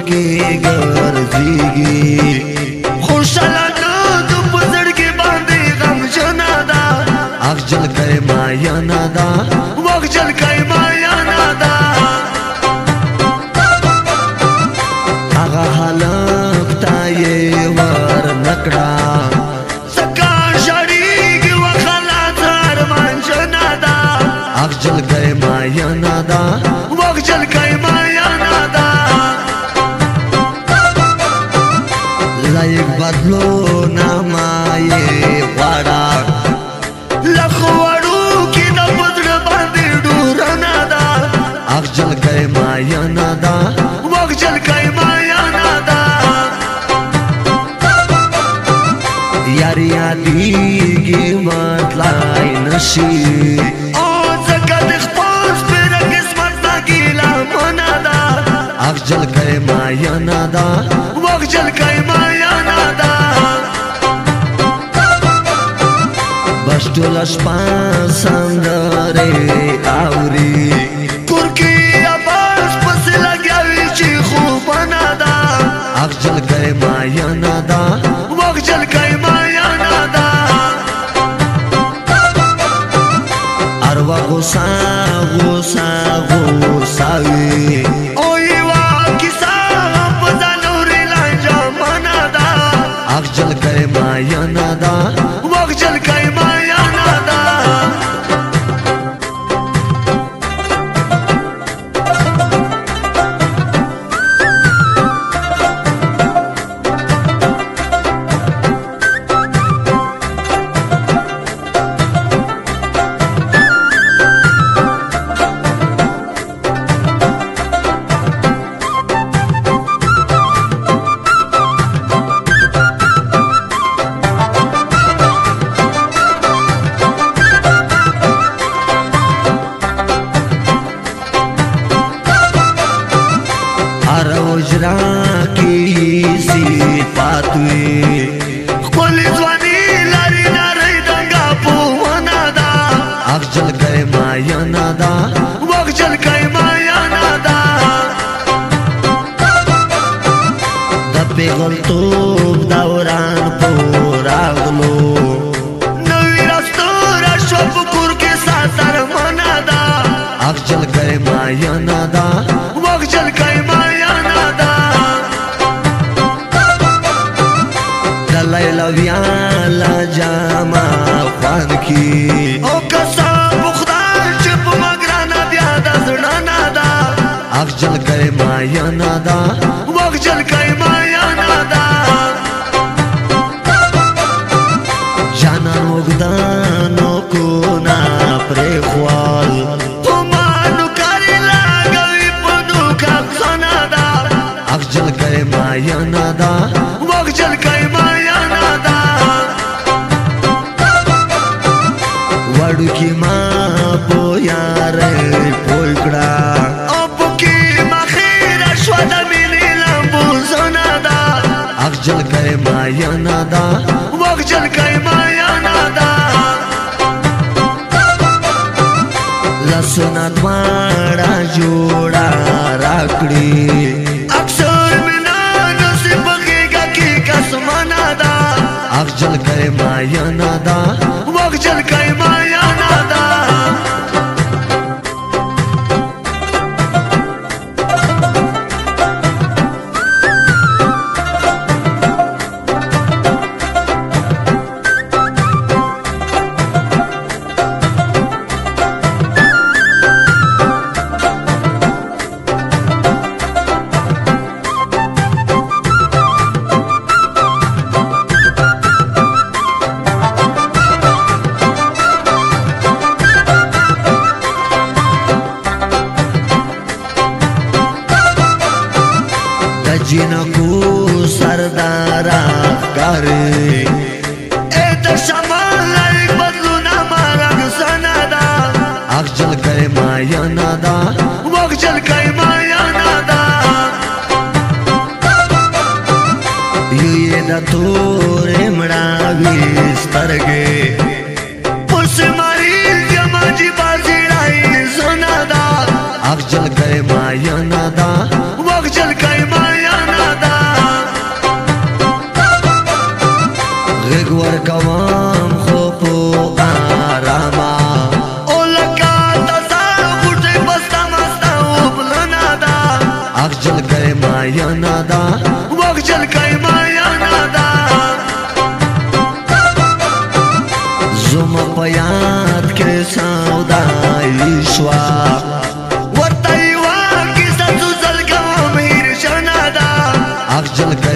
زړګي ګرځيږي خوشاله د په زړګي باندې غم جنا دا اخجل کای ما یا نادا واخجل کای ما نما یې غواړه لخوړو کې د پدر باندې ډور نه دا اخجل کای ما یا نه دا واخجل کای ما یا نه دا یار یادېږي مطلای نشي او ځکه د خپل سپېره قسمت دا ګیله منا دا اخجل کای ما یا نه دا واخجل کای ما یا نه ټول شپه سندره اوري ترکی عباس پس لګیاوی چې خوبانه دا اخجل ګرمایان کې سي پاتوي خپل ځواني لري نری دنګا په ونا دا اخجل کای ما یا نادا وخجل کای ما یا نادا د پیغلتو بیا لا جاما خوان کی او کسا بخدار چپ مگرانا بیا دا زڑانا دا اخ جل کرے مایا نادا وخ جل کرے ಅಡುಗೆ ಮಾ وقجل کای ما یا نادا وقجل کای ما یا نادا لسنا دوارا جوڑا راکڑی اکثر منا نصیب کیگا کی قسم نادا وقجل کای ما یا نادا وقجل کای જનકુ સરદારા કરે એ દશામાં લાઈક બદલું ના મારા સનાદા અક્ષલ કઈ માયા નાદા વક્ષલ કઈ માયા નાદા યુએ ના તું غږ ورکوم خو په آراما او لکه د سار غټې بستا مستا او بلنا دا اخ جل کای ما یا نادا وخت جل کای ما یا نادا زما په یاد کې سودا ایشوا ورته وا کې ستو زلګو مهر شنا دا اخ جل